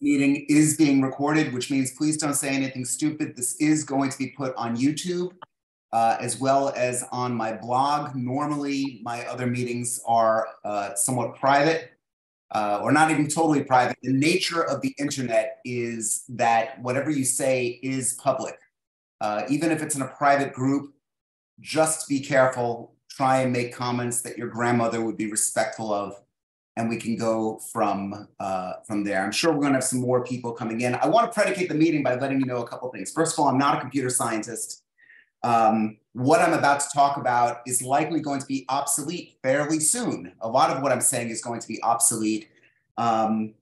meeting is being recorded, which means please don't say anything stupid. This is going to be put on YouTube uh, as well as on my blog. Normally, my other meetings are uh, somewhat private uh, or not even totally private. The nature of the internet is that whatever you say is public. Uh, even if it's in a private group, just be careful. Try and make comments that your grandmother would be respectful of and we can go from uh, from there. I'm sure we're going to have some more people coming in. I want to predicate the meeting by letting you know a couple things. First of all, I'm not a computer scientist. Um, what I'm about to talk about is likely going to be obsolete fairly soon. A lot of what I'm saying is going to be obsolete. Um,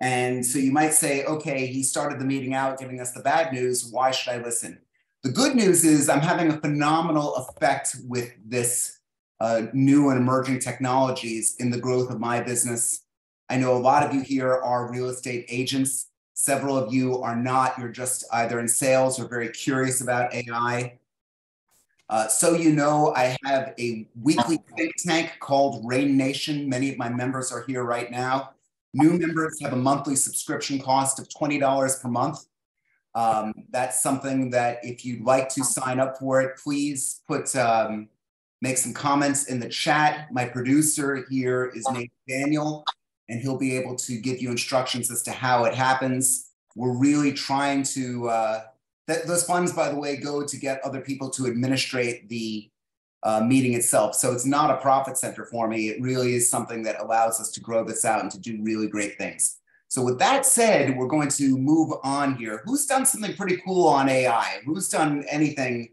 and so you might say, okay, he started the meeting out giving us the bad news. Why should I listen? The good news is I'm having a phenomenal effect with this uh, new and emerging technologies in the growth of my business. I know a lot of you here are real estate agents. Several of you are not. You're just either in sales or very curious about AI. Uh, so you know, I have a weekly think tank called Rain Nation. Many of my members are here right now. New members have a monthly subscription cost of $20 per month. Um, that's something that if you'd like to sign up for it, please put um, make some comments in the chat. My producer here is named Daniel, and he'll be able to give you instructions as to how it happens. We're really trying to, uh, that, those funds, by the way, go to get other people to administrate the uh, meeting itself. So it's not a profit center for me. It really is something that allows us to grow this out and to do really great things. So with that said, we're going to move on here. Who's done something pretty cool on AI? Who's done anything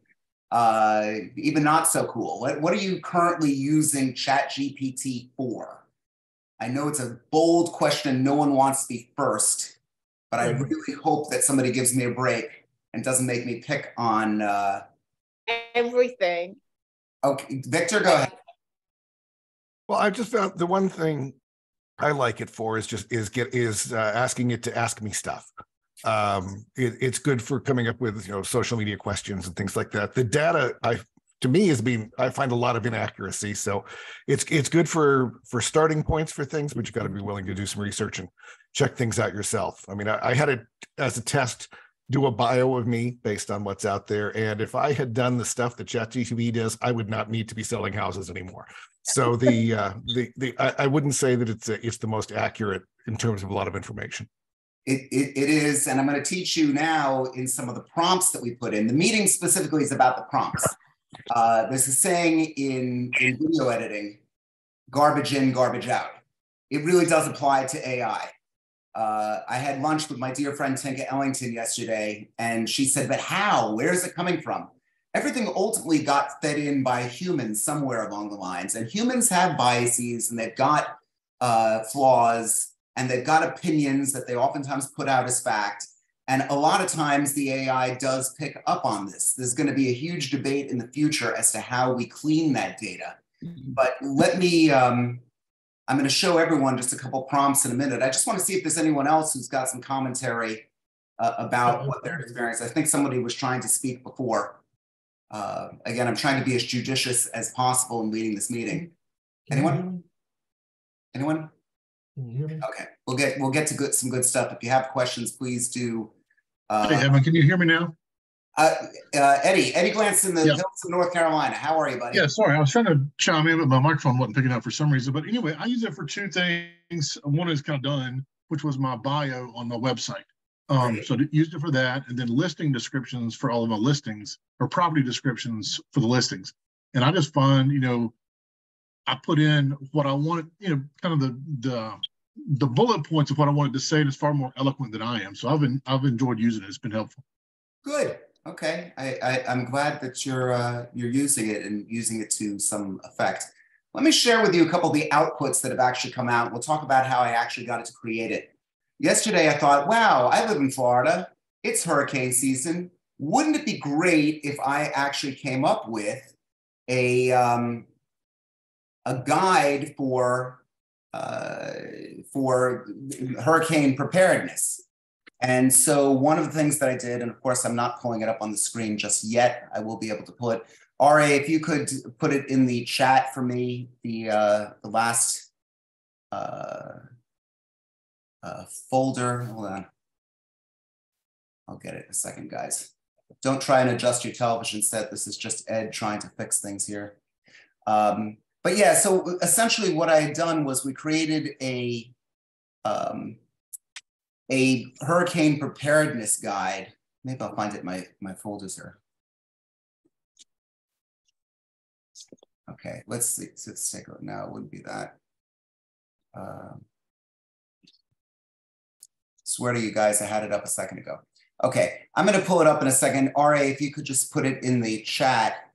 uh, even not so cool. What, what are you currently using ChatGPT for? I know it's a bold question. No one wants to be first, but I mm-hmm. really hope that somebody gives me a break and doesn't make me pick on uh... everything. Okay, Victor, go ahead. Well, I just found the one thing I like it for is just is get is uh, asking it to ask me stuff um, it, it's good for coming up with you know social media questions and things like that. The data I to me has been I find a lot of inaccuracy. So it's it's good for for starting points for things, but you got to be willing to do some research and check things out yourself. I mean, I, I had it as a test do a bio of me based on what's out there. And if I had done the stuff that ChatGPT does, I would not need to be selling houses anymore. So the uh, the the I, I wouldn't say that it's a, it's the most accurate in terms of a lot of information. It, it, it is, and I'm going to teach you now in some of the prompts that we put in. The meeting specifically is about the prompts. Uh, there's a saying in, in video editing garbage in, garbage out. It really does apply to AI. Uh, I had lunch with my dear friend Tinka Ellington yesterday, and she said, But how? Where is it coming from? Everything ultimately got fed in by humans somewhere along the lines, and humans have biases and they've got uh, flaws and they've got opinions that they oftentimes put out as fact. And a lot of times the AI does pick up on this. There's going to be a huge debate in the future as to how we clean that data. Mm-hmm. But let me, um, I'm going to show everyone just a couple prompts in a minute. I just want to see if there's anyone else who's got some commentary uh, about what their experience. I think somebody was trying to speak before. Uh, again, I'm trying to be as judicious as possible in leading this meeting. Anyone? Anyone? Okay, we'll get we'll get to good some good stuff. If you have questions, please do. Uh, hey, Evan, can you hear me now? Uh, uh, Eddie, Eddie Glantz in the yeah. hills of North Carolina. How are you, buddy? Yeah, sorry, I was trying to chime in, but my microphone wasn't picking up for some reason. But anyway, I use it for two things. One is kind of done, which was my bio on my website. Um, right. So I used it for that, and then listing descriptions for all of my listings or property descriptions for the listings. And I just find, you know, I put in what I wanted, you know, kind of the the the bullet points of what I wanted to say, and it's far more eloquent than I am. So I've been I've enjoyed using it. It's been helpful. Good. Okay. I, I am glad that you're uh, you're using it and using it to some effect. Let me share with you a couple of the outputs that have actually come out. We'll talk about how I actually got it to create it. Yesterday, I thought, wow, I live in Florida. It's hurricane season. Wouldn't it be great if I actually came up with a um, a guide for uh, for hurricane preparedness. And so one of the things that I did, and of course I'm not pulling it up on the screen just yet. I will be able to put Ra, if you could put it in the chat for me, the uh, the last uh, uh, folder. Hold on. I'll get it in a second, guys. Don't try and adjust your television set. This is just Ed trying to fix things here. Um, but yeah, so essentially what I had done was we created a um, a hurricane preparedness guide. Maybe I'll find it in my, my folders here. Okay, let's see. Let's take a look. No, it wouldn't be that. Um, swear to you guys, I had it up a second ago. Okay, I'm going to pull it up in a second. RA, if you could just put it in the chat.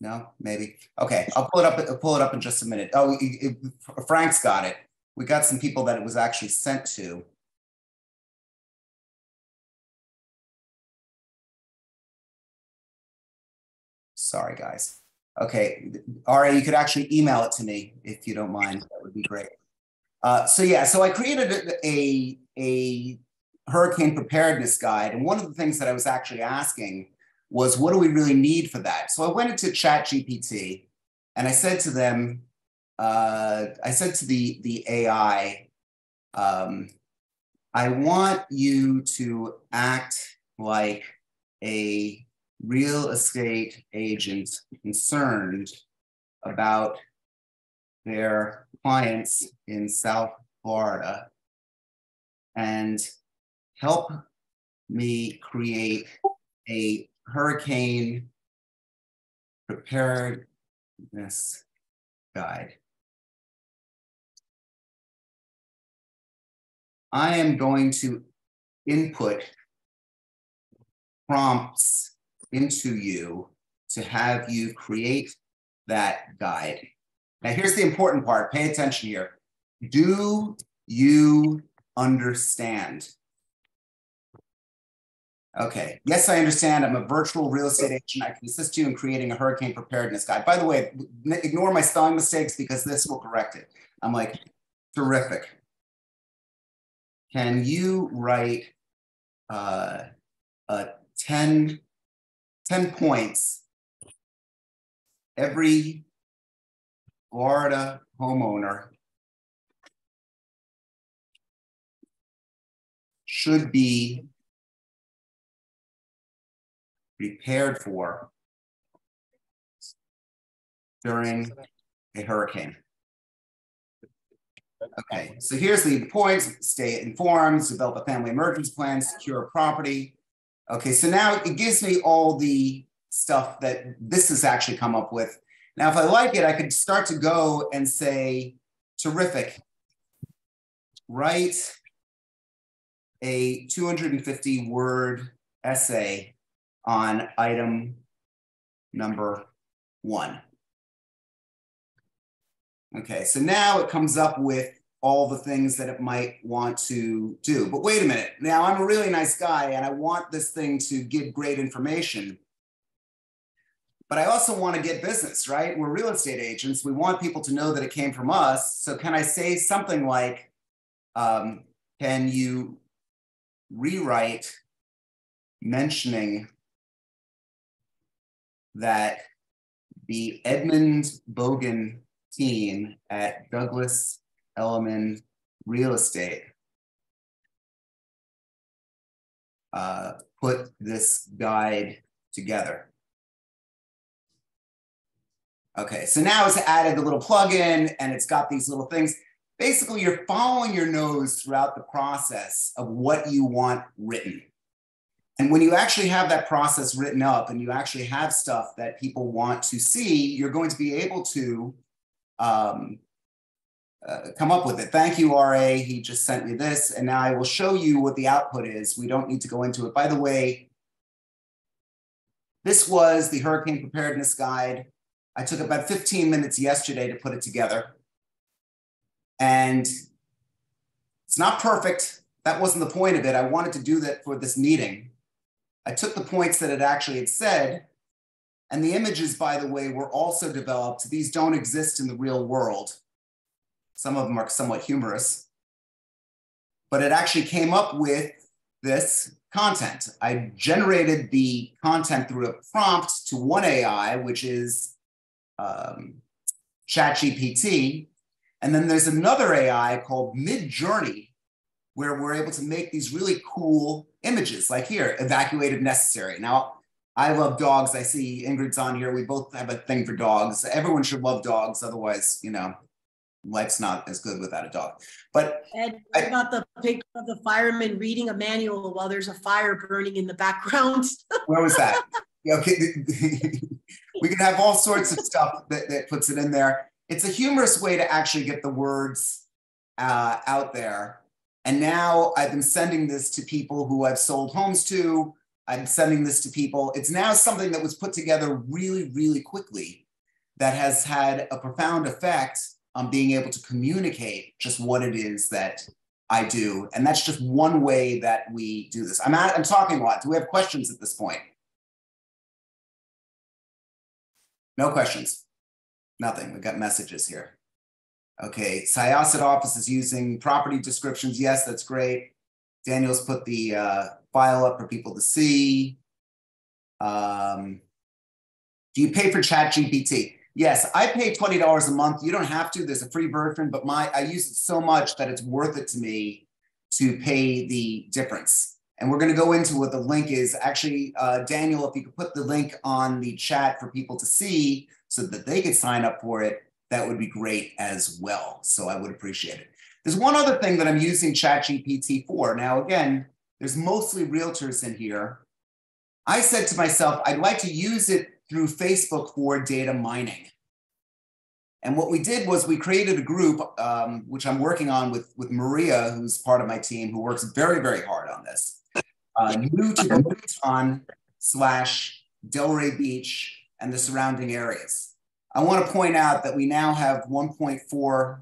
No, maybe. Okay, I'll pull it up. Pull it up in just a minute. Oh, it, it, Frank's got it. We got some people that it was actually sent to. Sorry, guys. Okay, RA, you could actually email it to me if you don't mind. That would be great. Uh, so yeah, so I created a, a hurricane preparedness guide. And one of the things that I was actually asking was, what do we really need for that? So I went into ChatGPT and I said to them, uh, I said to the, the AI, um, I want you to act like a real estate agent concerned about their clients in South Florida and help me create a hurricane preparedness guide. I am going to input prompts into you to have you create that guide. Now, here's the important part pay attention here. Do you understand? Okay. Yes, I understand. I'm a virtual real estate agent. I can assist you in creating a hurricane preparedness guide. By the way, ignore my spelling mistakes because this will correct it. I'm like, terrific. Can you write uh, a 10, 10 points every Florida homeowner should be prepared for during a hurricane. Okay, so here's the points, stay informed, develop a family emergency plan, secure property. Okay, so now it gives me all the stuff that this has actually come up with. Now, if I like it, I could start to go and say, terrific, write a 250 word essay on item number one. Okay, so now it comes up with all the things that it might want to do. But wait a minute, now I'm a really nice guy and I want this thing to give great information. But I also want to get business, right? We're real estate agents. We want people to know that it came from us. So can I say something like, um, can you rewrite mentioning that the Edmund Bogen team at Douglas Elliman Real Estate uh, put this guide together. Okay, so now it's added the little plugin and it's got these little things. Basically, you're following your nose throughout the process of what you want written. And when you actually have that process written up and you actually have stuff that people want to see, you're going to be able to um, uh, come up with it. Thank you, RA. He just sent me this. And now I will show you what the output is. We don't need to go into it. By the way, this was the Hurricane Preparedness Guide. I took about 15 minutes yesterday to put it together. And it's not perfect. That wasn't the point of it. I wanted to do that for this meeting. I took the points that it actually had said, and the images, by the way, were also developed. These don't exist in the real world. Some of them are somewhat humorous, but it actually came up with this content. I generated the content through a prompt to one AI, which is um, ChatGPT, And then there's another AI called Midjourney, where we're able to make these really cool images, like here, evacuate if necessary. Now, I love dogs. I see Ingrid's on here. We both have a thing for dogs. Everyone should love dogs. Otherwise, you know, life's not as good without a dog. But Ed, I- about the picture of the fireman reading a manual while there's a fire burning in the background? where was that? Okay, we can have all sorts of stuff that, that puts it in there. It's a humorous way to actually get the words uh, out there. And now I've been sending this to people who I've sold homes to. I'm sending this to people. It's now something that was put together really, really quickly that has had a profound effect on being able to communicate just what it is that I do. And that's just one way that we do this. I'm, at, I'm talking a lot. Do we have questions at this point? No questions. Nothing. We've got messages here. Okay. Syosset office is using property descriptions. Yes, that's great. Daniel's put the uh, file up for people to see. Um, do you pay for ChatGPT? Yes, I pay twenty dollars a month. You don't have to. There's a free version, but my I use it so much that it's worth it to me to pay the difference. And we're going to go into what the link is. Actually, uh, Daniel, if you could put the link on the chat for people to see so that they could sign up for it, that would be great as well. So I would appreciate it. There's one other thing that I'm using ChatGPT for. Now, again, there's mostly realtors in here. I said to myself, I'd like to use it through Facebook for data mining. And what we did was we created a group, um, which I'm working on with, with Maria, who's part of my team, who works very, very hard on this. Uh, new to the Newton slash Delray Beach and the surrounding areas. I want to point out that we now have 1.4,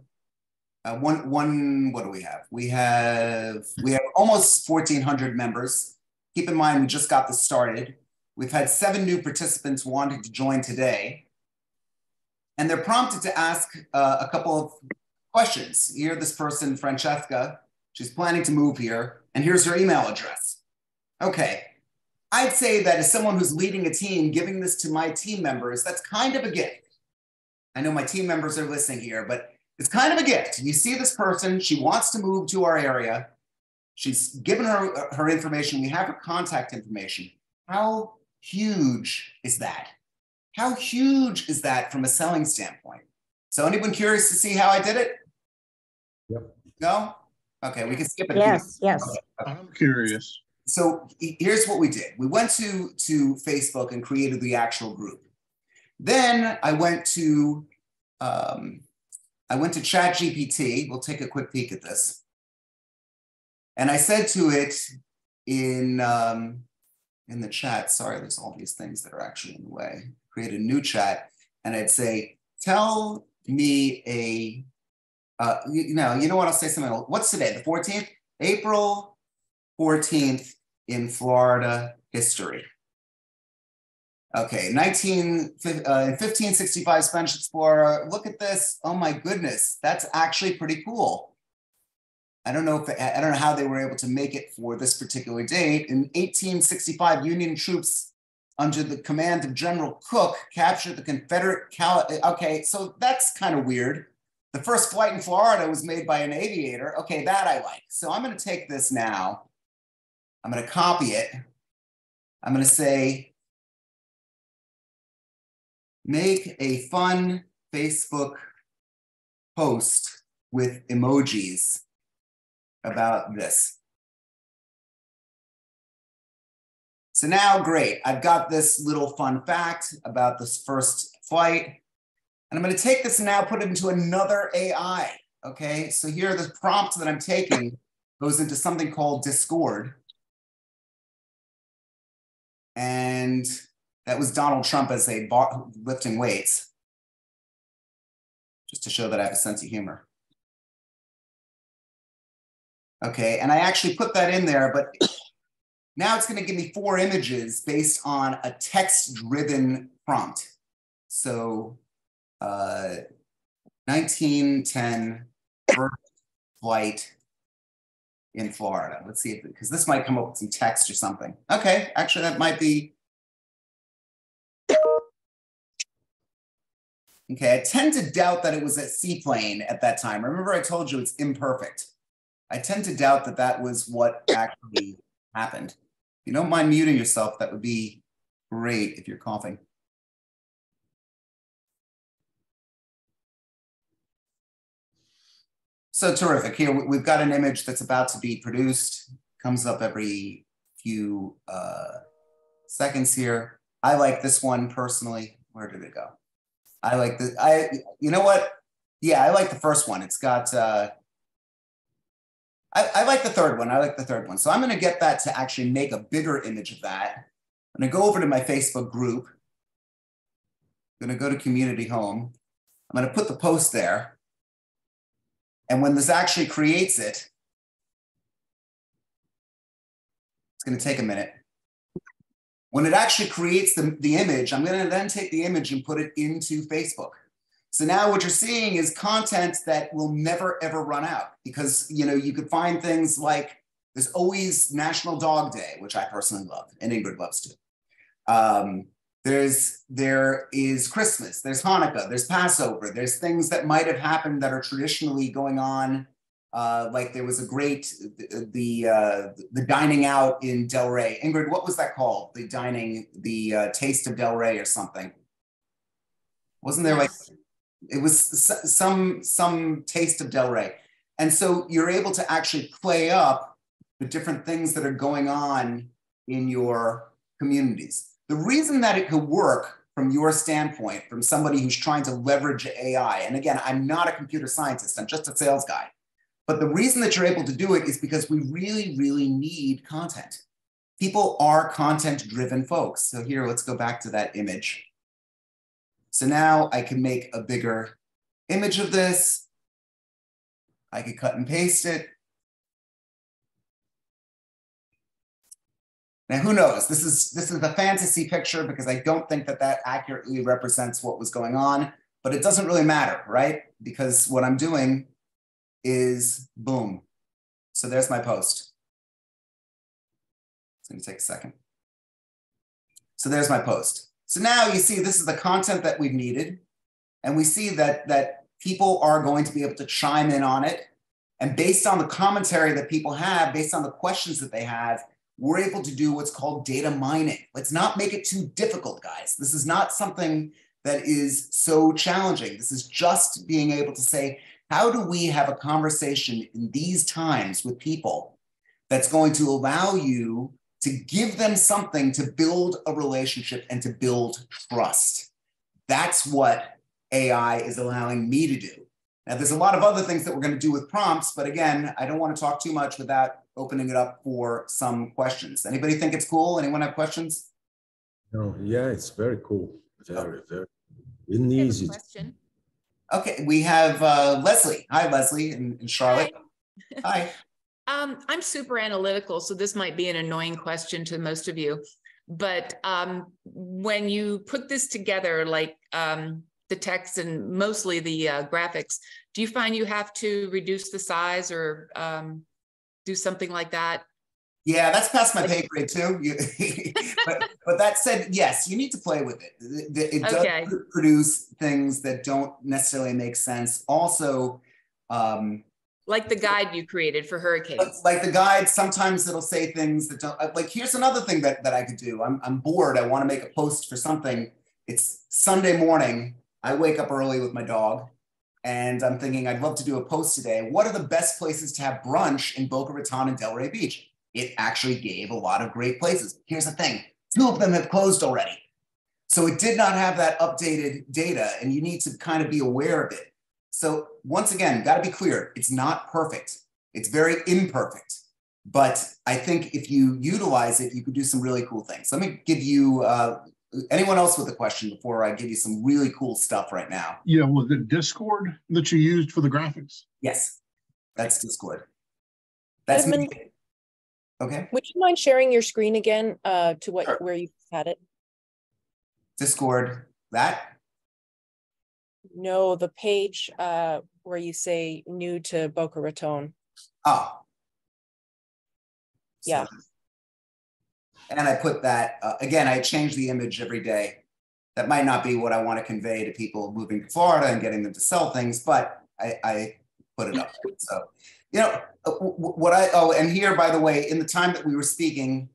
uh, one, one, what do we have? We have, we have almost 1,400 members. Keep in mind, we just got this started. We've had seven new participants wanting to join today. And they're prompted to ask uh, a couple of questions. Here, this person, Francesca, she's planning to move here, and here's her email address. Okay, I'd say that as someone who's leading a team, giving this to my team members, that's kind of a gift. I know my team members are listening here, but it's kind of a gift. You see this person, she wants to move to our area. She's given her her information. We have her contact information. How huge is that? How huge is that from a selling standpoint? So anyone curious to see how I did it? Yep. No? Okay, we can skip it. if you- Yes, yes. I'm curious. so here's what we did. We went to to Facebook and created the actual group. Then I went to um, I went to ChatGPT. We'll take a quick peek at this. And I said to it in um, in the chat. Sorry, there's all these things that are actually in the way. Create a new chat, and I'd say, "Tell me a." Uh, you, you know, you know what? I'll say something. What's today? The 14th, April 14th in Florida history. Okay, 19, uh, 1565 Spanish explorer. Look at this. Oh my goodness, that's actually pretty cool. I don't know if I don't know how they were able to make it for this particular date. In 1865, Union troops under the command of General Cook captured the Confederate. Cal- okay, so that's kind of weird. The first flight in Florida was made by an aviator. Okay, that I like. So I'm going to take this now. I'm going to copy it. I'm going to say, make a fun Facebook post with emojis about this. So now, great. I've got this little fun fact about this first flight. And I'm going to take this and now put it into another AI. Okay. So here, the prompt that I'm taking goes into something called Discord. And that was Donald Trump as a bar, lifting weights, just to show that I have a sense of humor. Okay, and I actually put that in there, but now it's going to give me four images based on a text-driven prompt. So, uh, 1910 first flight in Florida. Let's see if because this might come up with some text or something. Okay, actually, that might be Okay, I tend to doubt that it was a seaplane at that time. Remember, I told you it's imperfect. I tend to doubt that that was what actually happened. If you don't mind muting yourself, that would be great if you're coughing. So terrific. Here we- we've got an image that's about to be produced. Comes up every few uh, seconds here. I like this one personally. Where did it go? I like the I. You know what? Yeah, I like the first one. It's got. Uh, I, I like the third one. I like the third one. So I'm going to get that to actually make a bigger image of that. I'm to go over to my Facebook group. I'm going to go to community home. I'm going to put the post there. And when this actually creates it, it's going to take a minute. When it actually creates the, the image, I'm going to then take the image and put it into Facebook. So now what you're seeing is content that will never ever run out because you know you could find things like there's always National Dog Day, which I personally love and Ingrid loves too. Um, there's there is Christmas, there's Hanukkah, there's Passover, there's things that might have happened that are traditionally going on. Uh, like there was a great the uh, the dining out in Delray. Ingrid, what was that called? The dining, the uh, taste of Delray or something. Wasn't there like it was some some taste of Delray, and so you're able to actually play up the different things that are going on in your communities. The reason that it could work from your standpoint, from somebody who's trying to leverage AI, and again, I'm not a computer scientist, I'm just a sales guy. But the reason that you're able to do it is because we really, really need content. People are content driven folks. So here, let's go back to that image. So now I can make a bigger image of this. I could cut and paste it. Now, who knows? This is this is a fantasy picture because I don't think that that accurately represents what was going on, but it doesn't really matter, right? Because what I'm doing is boom. So there's my post. It's to take a second. So there's my post. So now you see this is the content that we've needed. And we see that, that people are going to be able to chime in on it. And based on the commentary that people have, based on the questions that they have, we're able to do what's called data mining. Let's not make it too difficult, guys. This is not something that is so challenging. This is just being able to say, how do we have a conversation in these times with people that's going to allow you to give them something to build a relationship and to build trust? That's what AI is allowing me to do. Now, there's a lot of other things that we're going to do with prompts, but again, I don't want to talk too much without opening it up for some questions. Anybody think it's cool? Anyone have questions? No, yeah, it's very cool. Very, very. Isn't easy. Question. Okay, we have uh, Leslie. Hi, Leslie and, and Charlotte. Hi. Um, I'm super analytical, so this might be an annoying question to most of you. But um, when you put this together, like um, the text and mostly the uh, graphics, do you find you have to reduce the size or um, do something like that? Yeah, that's past my pay grade too. but, but that said, yes, you need to play with it. It, it does Okay. produce things that don't necessarily make sense. Also, um, Like the guide you created for hurricanes. like the guide, sometimes it'll say things that don't. Like, here's another thing that that I could do. I'm I'm bored. I want to make a post for something. It's Sunday morning. I wake up early with my dog, and I'm thinking I'd love to do a post today. What are the best places to have brunch in Boca Raton and Delray Beach? It actually gave a lot of great places. Here's the thing: two of them have closed already. So it did not have that updated data, and you need to kind of be aware of it. So once again, got to be clear, it's not perfect. It's very imperfect. But I think if you utilize it, you could do some really cool things. Let me give you uh, anyone else with a question before I give you some really cool stuff right now. Yeah, was it Discord that you used for the graphics? Yes, that's Discord. That's me. Okay, Would you mind sharing your screen again uh, to what Sure. where you had it? Discord. That No, the page uh, where you say new to Boca Raton. Oh. Yeah. So- And I put that, uh, again, I change the image every day. that might not be what I want to convey to people moving to Florida and getting them to sell things, but I, I put it up. So, you know, uh, what I, oh, and here, by the way, in the time that we were speaking,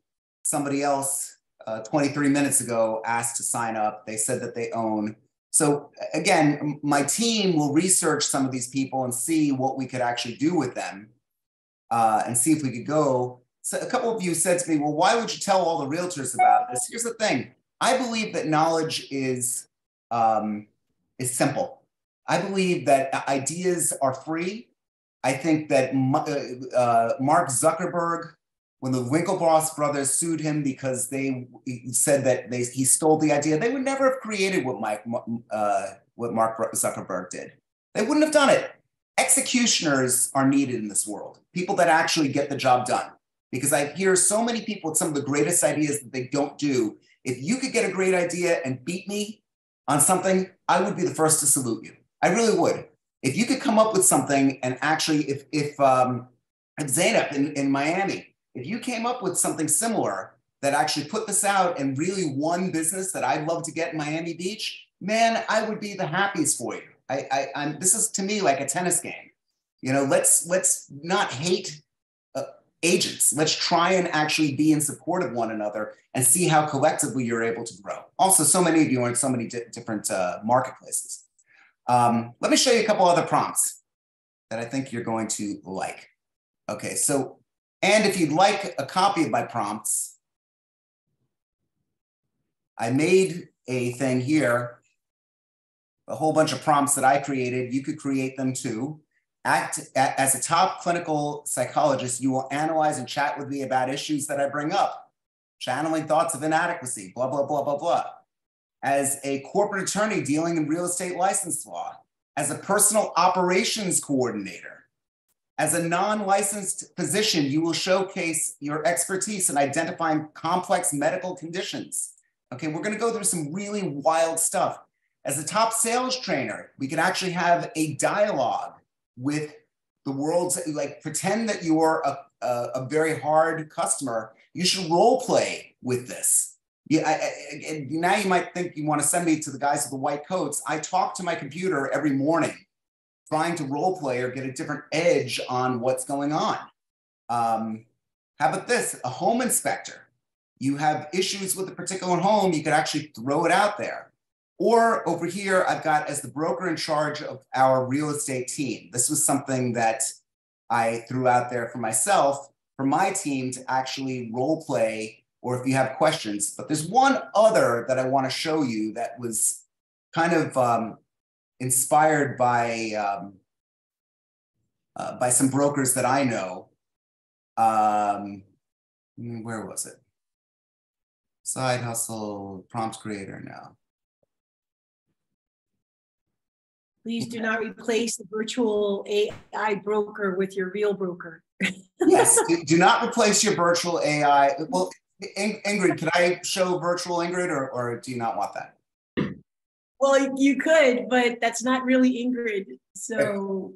somebody else uh, 23 minutes ago asked to sign up. They said that they own. So again, my team will research some of these people and see what we could actually do with them uh, and see if we could go. So a couple of you said to me, well, why would you tell all the realtors about this? Here's the thing. I believe that knowledge is, um, is simple. I believe that ideas are free. I think that uh, uh, Mark Zuckerberg when the Winklevoss brothers sued him because they said that they, he stole the idea, they would never have created what Mike, uh, what Mark Zuckerberg did. They wouldn't have done it. Executioners are needed in this world, people that actually get the job done. Because I hear so many people with some of the greatest ideas that they don't do. If you could get a great idea and beat me on something, I would be the first to salute you. I really would. If you could come up with something and actually, if if um, if in, in Miami if you came up with something similar that actually put this out and really won business that I'd love to get in Miami Beach, man, I would be the happiest for you. I, I, I'm, this is to me like a tennis game. You know, let's let's not hate uh, agents. Let's try and actually be in support of one another and see how collectively you're able to grow. Also, so many of you are in so many di different uh, marketplaces. Um, let me show you a couple other prompts that I think you're going to like. Okay, so and if you'd like a copy of my prompts, I made a thing here, a whole bunch of prompts that I created. You could create them too. Act as a top clinical psychologist, you will analyze and chat with me about issues that I bring up, channeling thoughts of inadequacy, blah, blah, blah, blah, blah. As a corporate attorney dealing in real estate license law, as a personal operations coordinator, as a non-licensed physician, you will showcase your expertise in identifying complex medical conditions. Okay, we're gonna go through some really wild stuff. As a top sales trainer, we can actually have a dialogue with the world's, like pretend that you're a, a, a very hard customer. You should role play with this. Yeah, I, I, now you might think you want to send me to the guys with the white coats. I talk to my computer every morning trying to role play or get a different edge on what's going on. Um, how about this? A home inspector. You have issues with a particular home, you could actually throw it out there. Or over here, I've got as the broker in charge of our real estate team. This was something that I threw out there for myself, for my team to actually role play, or if you have questions. But there's one other that I want to show you that was kind of um, inspired by um, uh, by some brokers that I know. Um, where was it? Side hustle prompt creator now. Please do not replace the virtual AI broker with your real broker. yes, do not replace your virtual AI. Well, Ingrid, can I show virtual Ingrid or, or do you not want that? Well, you could, but that's not really Ingrid. So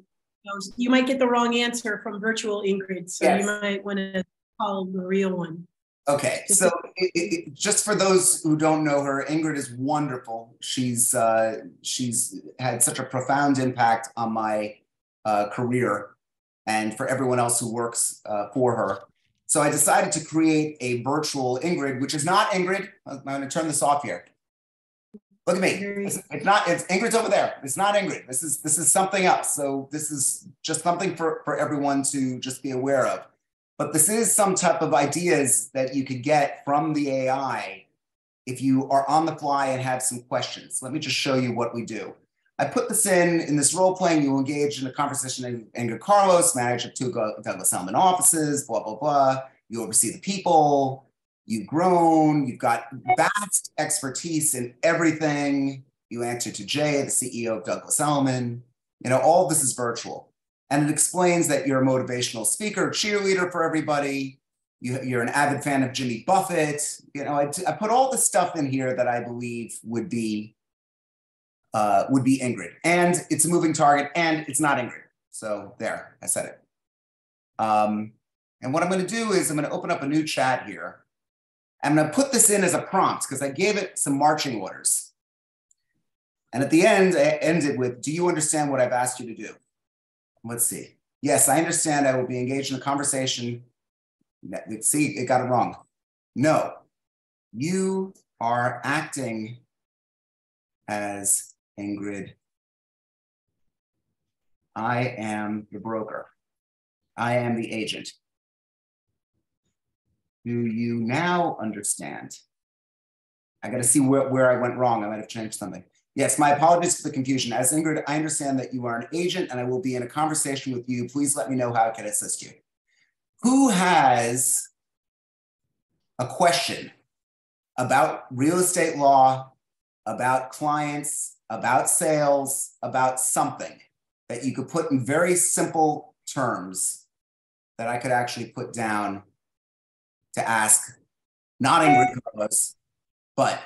you might get the wrong answer from virtual Ingrid. So yes. you might want to call the real one. Okay, so it, it, just for those who don't know her, Ingrid is wonderful. She's uh, she's had such a profound impact on my uh, career, and for everyone else who works uh, for her. So I decided to create a virtual Ingrid, which is not Ingrid. I'm going to turn this off here. Look at me. It's, it's, not. It's Ingrid's over there. It's not Ingrid. This is this is something else. So this is just something for for everyone to just be aware of. But this is some type of ideas that you could get from the AI if you are on the fly and have some questions. Let me just show you what we do. I put this in in this role playing. You engage in a conversation. in Carlos, manager of two Douglas Elliman offices. Blah blah blah. You oversee the people you've grown, you've got vast expertise in everything. You answer to Jay, the CEO of Douglas Elliman. You know, all this is virtual. And it explains that you're a motivational speaker, cheerleader for everybody. You, are an avid fan of Jimmy Buffett. You know, I, I put all the stuff in here that I believe would be uh, would be Ingrid. And it's a moving target, and it's not Ingrid. So there, I said it. Um, and what I'm going to do is I'm going to open up a new chat here. I'm going to put this in as a prompt because I gave it some marching orders. And at the end, I ended with, do you understand what I've asked you to do? Let's see. Yes, I understand I will be engaged in a conversation. Let's see, it got it wrong. No, you are acting as Ingrid. I am the broker. I am the agent. Do you now understand? I got to see where, where I went wrong. I might have changed something. Yes, my apologies for the confusion. As Ingrid, I understand that you are an agent and I will be in a conversation with you. Please let me know how I can assist you. Who has a question about real estate law, about clients, about sales, about something that you could put in very simple terms that I could actually put down to ask not Ingrid Carlos, but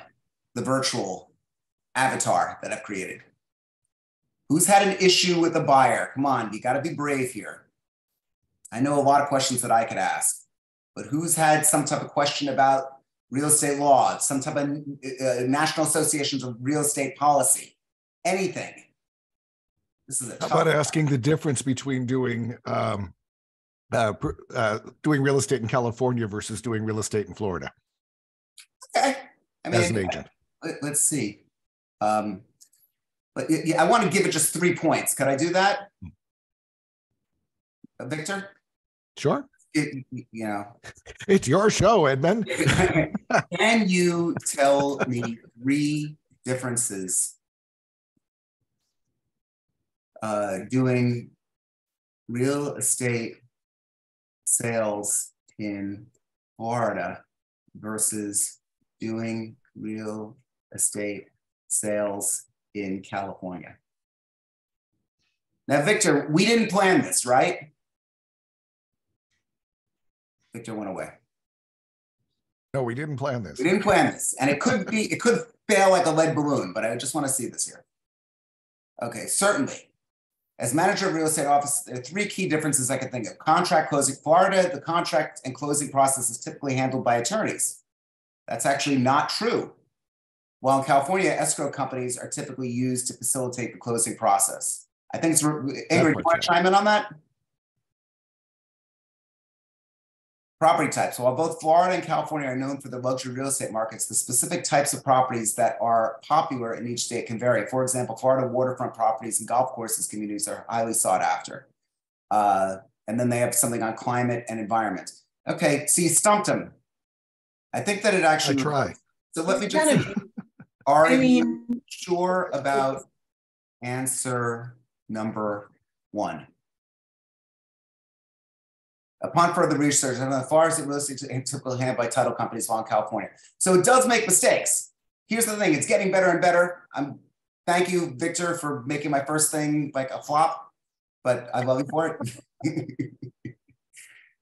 the virtual avatar that I've created. Who's had an issue with a buyer? Come on, you got to be brave here. I know a lot of questions that I could ask, but who's had some type of question about real estate law, some type of uh, national associations of real estate policy, anything? This is a How about asking the difference between doing um, uh, uh, doing real estate in California versus doing real estate in Florida Okay. I as an agent? let- let's see. Um, but yeah, I want to give it just three points. Could I do that? Uh, Victor? Sure. It, you know, It's your show, Edmund. can you tell me three differences uh, doing real estate sales in Florida versus doing real estate sales in California? Now, Victor, we didn't plan this, right? Victor went away. No, we didn't plan this. We didn't plan this, and it could be, it could fail like a lead balloon, but I just want to see this here. Okay, certainly. As manager of real estate office, there are three key differences I can think of. Contract closing, Florida, the contract and closing process is typically handled by attorneys. That's actually not true. While in California, escrow companies are typically used to facilitate the closing process. I think it's, Ingrid, you want to chime in on that? Property types. While both Florida and California are known for their luxury real estate markets, the specific types of properties that are popular in each state can vary. For example, Florida waterfront properties and golf courses communities are highly sought after. Uh, and then they have something on climate and environment. Okay, so you stumped him. I think that it actually. I actually. try. So let me It's just. kind of- Are I you sure about answer number one? Upon further research, and as far as it was typically handled by title companies law in California. So it does make mistakes. Here's the thing, it's getting better and better. I'm thank you, Victor, for making my first thing like a flop, but I love you for it.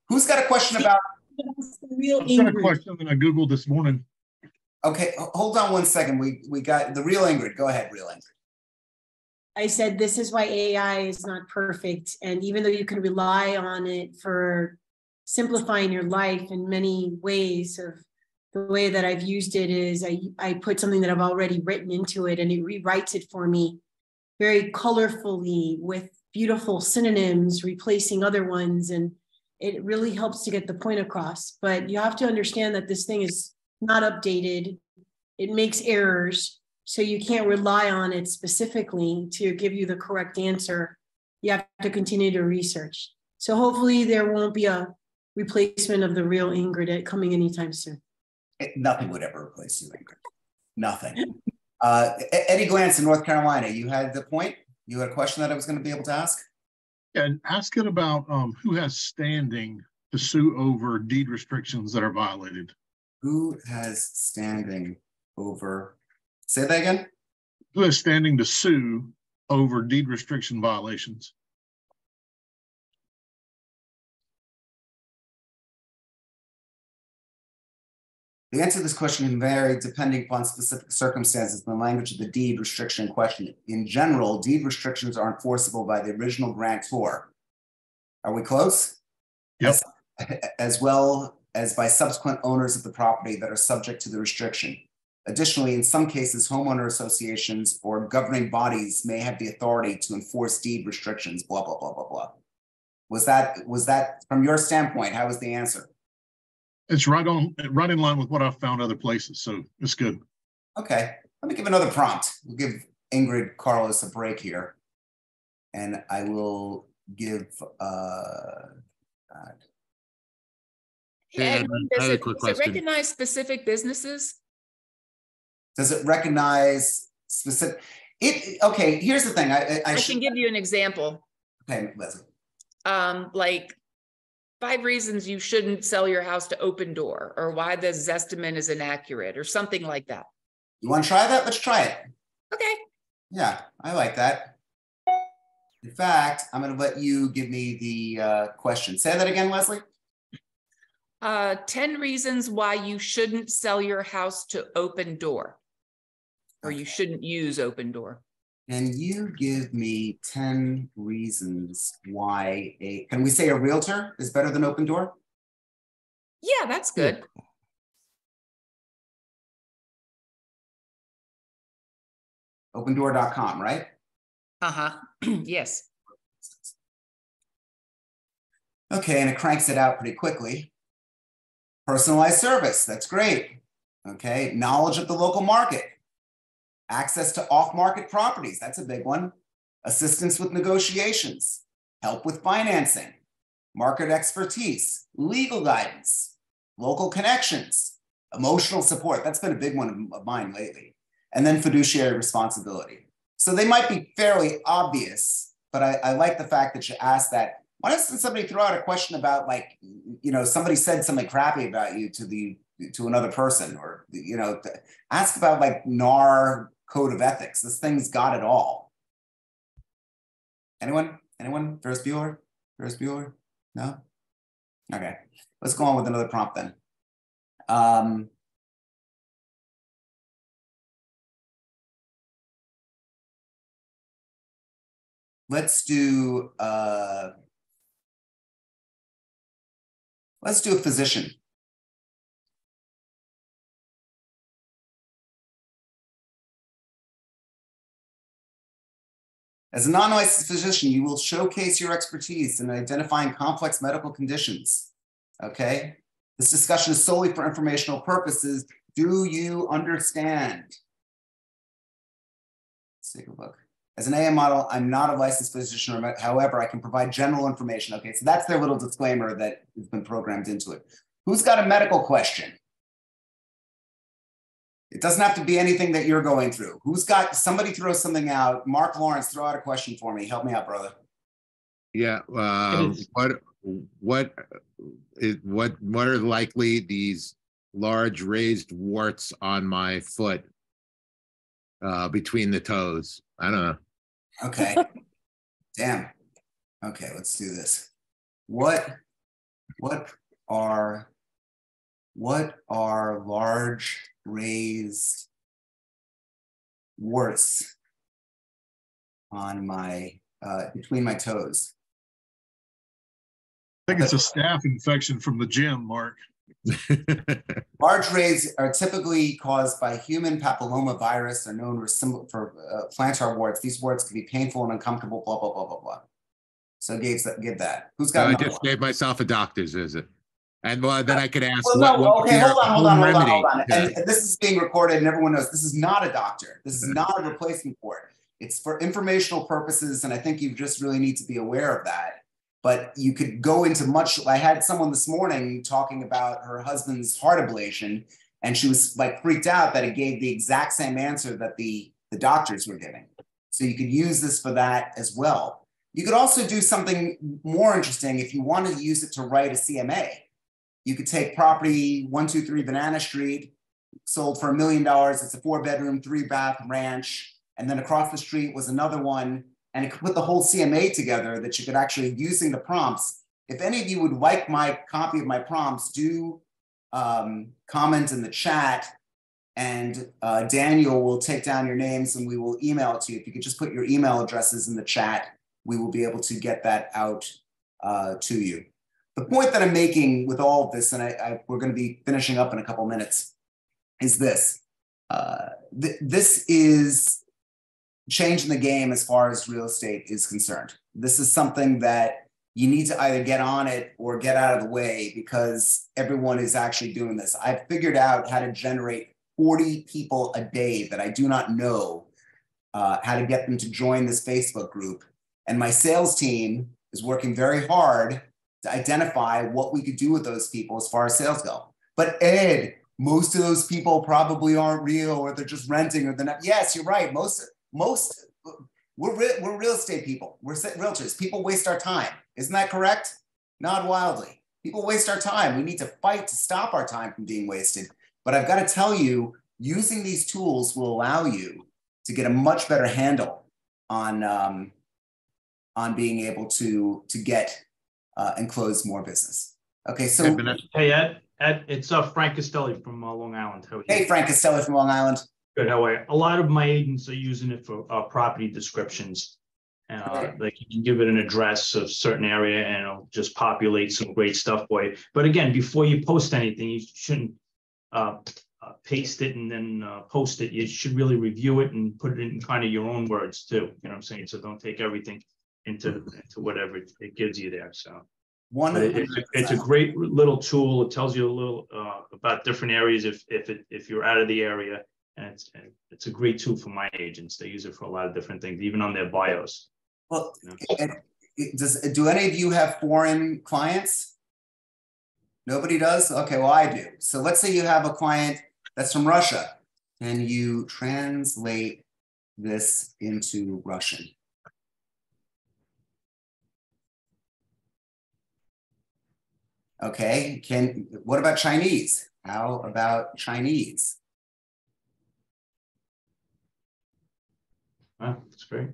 Who's got a question about that's the real I've got a question that I Googled this morning. okay, hold on one second. We we got the real Ingrid. Go ahead, real Ingrid. I said, this is why AI is not perfect. And even though you can rely on it for simplifying your life in many ways of the way that I've used it is I, I put something that I've already written into it and it rewrites it for me very colorfully with beautiful synonyms, replacing other ones. And it really helps to get the point across. But you have to understand that this thing is not updated. It makes errors. So you can't rely on it specifically to give you the correct answer. You have to continue to research. So hopefully there won't be a replacement of the real Ingrid coming anytime soon. It- nothing would ever replace you, Ingrid. Nothing. Uh, Eddie Glantz in North Carolina, you had the point? You had a question that I was going to be able to ask? And ask it about um, who has standing to sue over deed restrictions that are violated. Who has standing over? Say that again? Who has standing to sue over deed restriction violations? The answer to this question can vary depending upon specific circumstances and the language of the deed restriction in question. In general, deed restrictions are enforceable by the original grantor. Are we close? Yes. As, as well as by subsequent owners of the property that are subject to the restriction. Additionally, in some cases, homeowner associations or governing bodies may have the authority to enforce deed restrictions, blah, blah, blah, blah, blah. Was that, was that, from your standpoint, how was the answer? It's right on, right in line with what I've found other places, so it's good. Okay, let me give another prompt. We'll give Ingrid Carlos a break here. And I will give, uh, God. Hey, Yeah, Edwin, I had a quick question. recognize specific businesses? Does it recognize specific? It, okay, here's the thing, I, I- I should, can give you an example, okay, Leslie. um, like five reasons you shouldn't sell your house to Opendoor, or why the Zestimate is inaccurate, or something like that. You want to try that? Let's try it. Okay, Yeah, I like that. In fact, I'm gonna let you give me the uh, question. Say that again, Leslie? uh, ten reasons why you shouldn't sell your house to Opendoor. Or you shouldn't use Opendoor. Can you give me 10 reasons why a, can we say a realtor is better than Opendoor? Yeah, that's good. Opendoor.com, right? Uh-huh, yes. Okay, and it cranks it out pretty quickly. Personalized service, that's great. Okay, knowledge of the local market. Access to off-market properties, that's a big one. Assistance with negotiations, help with financing, market expertise, legal guidance, local connections, emotional support. That's been a big one of mine lately. And then fiduciary responsibility. So they might be fairly obvious, but I, I like the fact that you asked that why doesn't somebody throw out a question about like you know somebody said something crappy about you to the to another person or you know ask about like NAR code of ethics. This thing's got it all. Anyone? Anyone? Ferris Bueller? Ferris Bueller? No? Okay. Let's go on with another prompt then. Um let's do uh Let's do a physician. As a non-licensed physician, you will showcase your expertise in identifying complex medical conditions. Okay? This discussion is solely for informational purposes. Do you understand? Let's take a look. As an AM model, I'm not a licensed physician, however, I can provide general information. Okay, so that's their little disclaimer that has been programmed into it. Who's got a medical question? It doesn't have to be anything that you're going through. Who's got somebody throw something out? Mark Lawrence, throw out a question for me. Help me out, brother. Yeah, uh, what, what is, what, what are likely these large raised warts on my foot? Uh, between the toes? I don't know. Okay. Damn. Okay, let's do this. What what are what are large raised warts on my uh between my toes? I think it's a staph infection from the gym, Mark. Large rays are typically caused by human papilloma virus, are known for, sim- for uh, plantar warts. These warts can be painful and uncomfortable, blah, blah, blah, blah, blah. So give that, give that. Who's got I just one? gave myself a doctor's visit. And well, then I could ask. Well, no, what would okay, hold on, hold on, hold on, hold on. And, and this is being recorded and everyone knows this is not a doctor. This is mm-hmm. not a replacement for it. It's for informational purposes. And I think you just really need to be aware of that. But you could go into much, I had someone this morning talking about her husband's heart ablation and she was like freaked out that it gave the exact same answer that the, the doctors were giving. So you could use this for that as well. You could also do something more interesting if you wanted to use it to write a CMA. You could take property 123 Banana Street, sold for a million dollars. It's a four bedroom, three bath ranch. And then across the street was another one. And it could put the whole CMA together that you could actually, using the prompts. If any of you would like my copy of my prompts, do um, comment in the chat and uh, Daniel will take down your names and we will email it to you. If you could just put your email addresses in the chat, we will be able to get that out uh, to you. The point that I'm making with all of this, and I, I, we're going to be finishing up in a couple minutes, is this. uh, th- this is changing the game as far as real estate is concerned. This is something that you need to either get on it or get out of the way because everyone is actually doing this. I've figured out how to generate 40 people a day that I do not know uh, how to get them to join this Facebook group. And my sales team is working very hard to identify what we could do with those people as far as sales go. But Ed, most of those people probably aren't real or they're just renting or they're not. Yes, you're right. Most, most, we're, re- we're real estate people. We're realtors. People waste our time. Isn't that correct? Nod wildly. People waste our time. We need to fight to stop our time from being wasted. But I've got to tell you, using these tools will allow you to get a much better handle on um, on being able to to get uh, and close more business. Okay, so hey Ed, Ed, it's uh, Frank Costelli from uh, Long Island. How are you? Hey, Frank Costelli from Long Island. Good. How are you? A lot of my agents are using it for uh, property descriptions. Uh, okay. Like you can give it an address of certain area and it'll just populate some great stuff for you. But again, before you post anything, you shouldn't uh, uh, paste it and then uh, post it. You should really review it and put it in kind of your own words too. You know what I'm saying? So don't take everything into into whatever it, gives you there. So one, it, it, it's a great little tool. It tells you a little uh, about different areas if if it, if you're out of the area, and it's it's a great tool for my agents. They use it for a lot of different things, even on their bios. Well, you know? does do any of you have foreign clients? Nobody does. Okay, well I do. So let's say you have a client that's from Russia. Can you translate this into Russian? Okay, can what about Chinese? How about Chinese? Wow, that's great.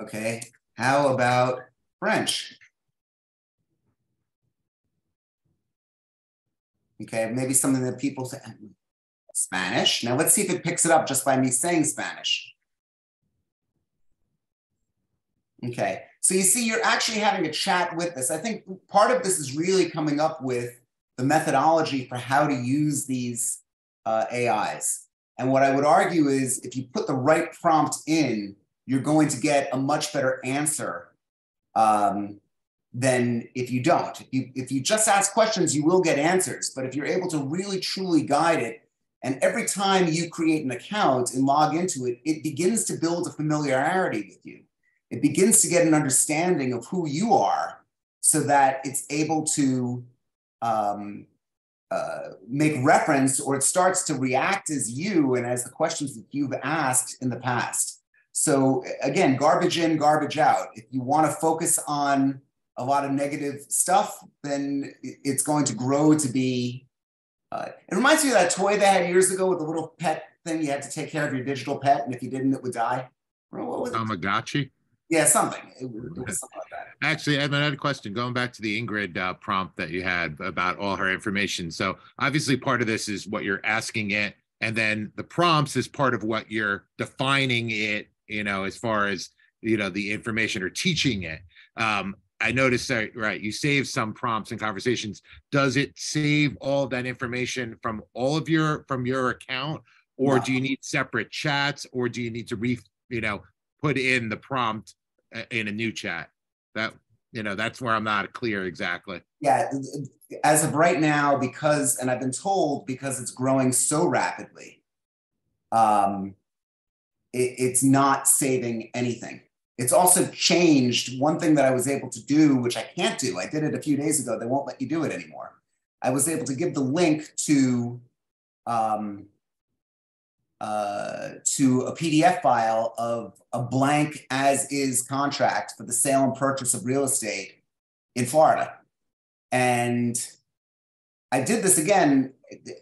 Okay, how about French? Okay, maybe something that people say, Spanish. Now let's see if it picks it up just by me saying Spanish. Okay, so you see, you're actually having a chat with this. I think part of this is really coming up with the methodology for how to use these uh, AIs. And what I would argue is if you put the right prompt in, you're going to get a much better answer um, than if you don't. If you, if you just ask questions, you will get answers. But if you're able to really truly guide it, and every time you create an account and log into it, it begins to build a familiarity with you. It begins to get an understanding of who you are so that it's able to um, uh, make reference or it starts to react as you and as the questions that you've asked in the past. So, again, garbage in, garbage out. If you want to focus on a lot of negative stuff, then it's going to grow to be uh, it reminds me of that toy they had years ago with the little pet thing. You had to take care of your digital pet, and if you didn't, it would die. What was Tamagotchi. Yeah, something. It, it was something like that. Actually, I had a question. Going back to the Ingrid uh, prompt that you had about all her information. So obviously, part of this is what you're asking it, and then the prompts is part of what you're defining it. You know, as far as you know, the information or teaching it. Um, I noticed that right, you save some prompts and conversations. Does it save all that information from all of your from your account, or no. do you need separate chats, or do you need to re you know put in the prompt in a new chat? That you know that's where I'm not clear exactly. Yeah, as of right now, because and I've been told because it's growing so rapidly, um, it, it's not saving anything. It's also changed. One thing that I was able to do, which I can't do, I did it a few days ago. They won't let you do it anymore. I was able to give the link to um, uh, to a PDF file of a blank as is contract for the sale and purchase of real estate in Florida. And I did this again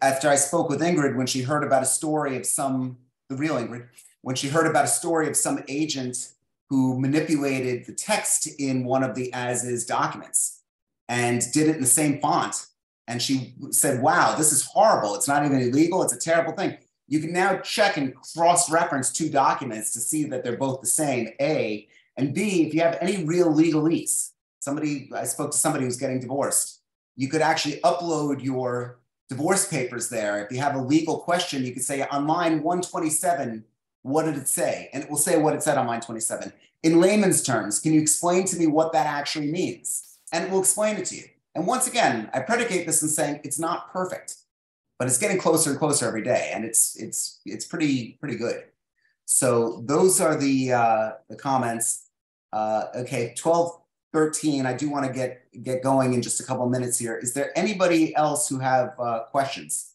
after I spoke with Ingrid when she heard about a story of some, the real Ingrid, when she heard about a story of some agent who manipulated the text in one of the as is documents and did it in the same font. And she said, wow, this is horrible. It's not even illegal. It's a terrible thing. You can now check and cross reference two documents to see that they're both the same, A. And B, if you have any real legalese, somebody, I spoke to somebody who's getting divorced, you could actually upload your divorce papers there. If you have a legal question, you could say on line 127, what did it say? And it will say what it said on line 27. In layman's terms, can you explain to me what that actually means? And it will explain it to you. And once again, I predicate this in saying it's not perfect, but it's getting closer and closer every day, and it's it's it's pretty pretty good. So those are the uh, the comments. Uh, okay, 12, 13. I do want to get get going in just a couple of minutes here. Is there anybody else who have uh, questions?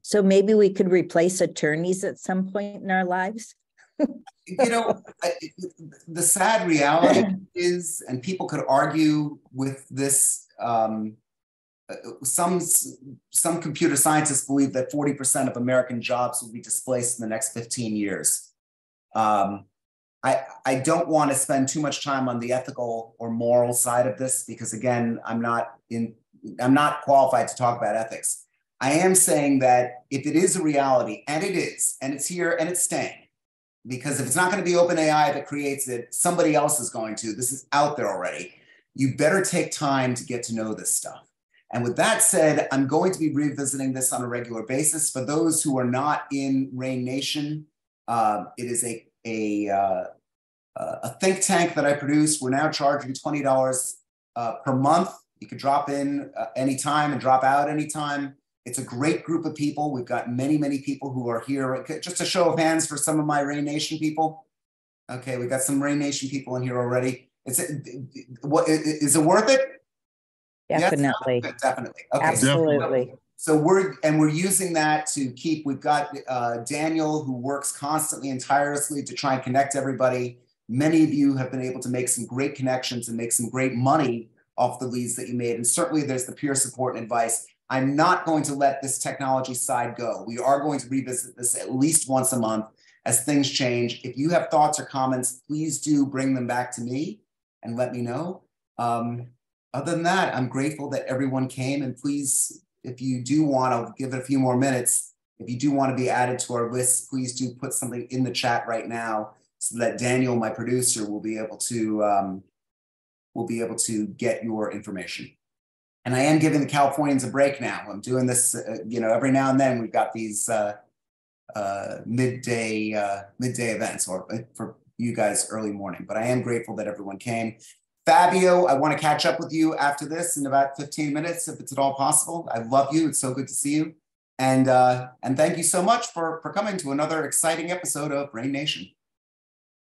So maybe we could replace attorneys at some point in our lives? you know, the sad reality is, and people could argue with this. Um, some some computer scientists believe that 40% of American jobs will be displaced in the next 15 years. Um, I, I don't want to spend too much time on the ethical or moral side of this because again, I'm not in I'm not qualified to talk about ethics. I am saying that if it is a reality, and it is, and it's here and it's staying, because if it's not going to be OpenAI that creates it, somebody else is going to. This is out there already. You better take time to get to know this stuff. And with that said, I'm going to be revisiting this on a regular basis. For those who are not in Rain Nation, uh, it is a, a, uh, a think tank that I produce. We're now charging $20 uh, per month. You can drop in uh, anytime and drop out anytime. It's a great group of people. We've got many, many people who are here. Just a show of hands for some of my Rain Nation people. Okay, we've got some Rain Nation people in here already. Is what is it worth it? Definitely. Yes, definitely. Okay. Absolutely. So we're and we're using that to keep. We've got uh, Daniel who works constantly and tirelessly to try and connect everybody. Many of you have been able to make some great connections and make some great money off the leads that you made. And certainly there's the peer support and advice. I'm not going to let this technology side go. We are going to revisit this at least once a month as things change. If you have thoughts or comments, please do bring them back to me and let me know. Um, other than that, I'm grateful that everyone came. And please, if you do want to give it a few more minutes, if you do want to be added to our list, please do put something in the chat right now so that Daniel, my producer, will be able to um, will be able to get your information and I am giving the Californians a break now. I'm doing this, uh, you know, every now and then we've got these uh, uh, midday uh, midday events, or uh, for you guys early morning. But I am grateful that everyone came. Fabio, I want to catch up with you after this in about 15 minutes, if it's at all possible. I love you. It's so good to see you, and uh, and thank you so much for for coming to another exciting episode of Rain Nation.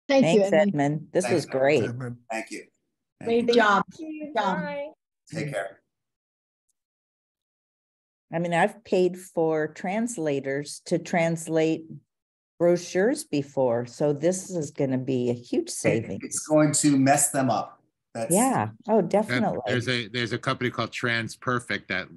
Thank Thanks, you, Edmund. Edmund. This Thanks, was great. Edmund. Thank you. Thank Great you. job. job. Take care. I mean, I've paid for translators to translate brochures before, so this is going to be a huge saving. It's going to mess them up. That's, yeah. Oh, definitely. There's a there's a company called TransPerfect that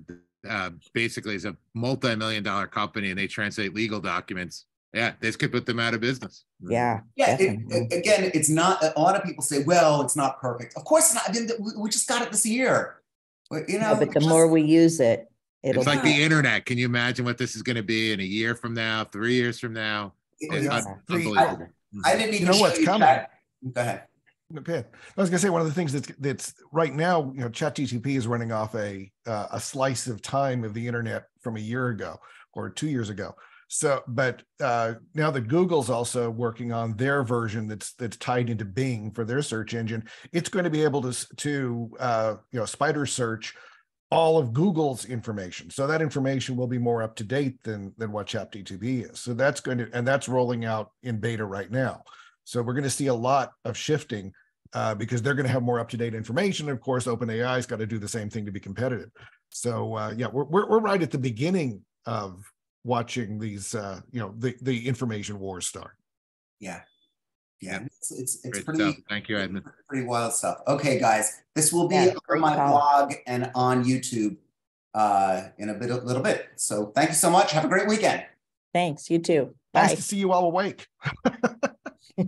uh, basically is a multi-million dollar company, and they translate legal documents. Yeah, this could put them out of business. Yeah. Yeah. It, it, again, it's not. A lot of people say, "Well, it's not perfect." Of course, it's not. I mean, we just got it this year. But, you know, yeah, but the just, more we use it, It'll it's like the internet. Can you imagine what this is going to be in a year from now, three years from now? It's yeah. unbelievable. I, I, didn't even you know what's coming. That. Go ahead. I was going to say one of the things that's that's right now, you know, ChatGTP is running off a uh, a slice of time of the internet from a year ago or two years ago. So, but uh, now that Google's also working on their version that's that's tied into Bing for their search engine, it's going to be able to to uh, you know spider search all of Google's information. So that information will be more up to date than than what ChatGTP is. So that's going to and that's rolling out in beta right now. So we're going to see a lot of shifting uh, because they're going to have more up to date information. Of course, OpenAI's got to do the same thing to be competitive. So uh, yeah, we're, we're we're right at the beginning of watching these uh, you know the the information wars start. Yeah, yeah, it's it's, it's pretty. Stuff. Thank you, Edmund. Pretty wild stuff. Okay, guys, this will be yeah, on my job. blog and on YouTube uh, in a bit, a little bit. So thank you so much. Have a great weekend. Thanks. You too. Bye. Nice to see you all awake.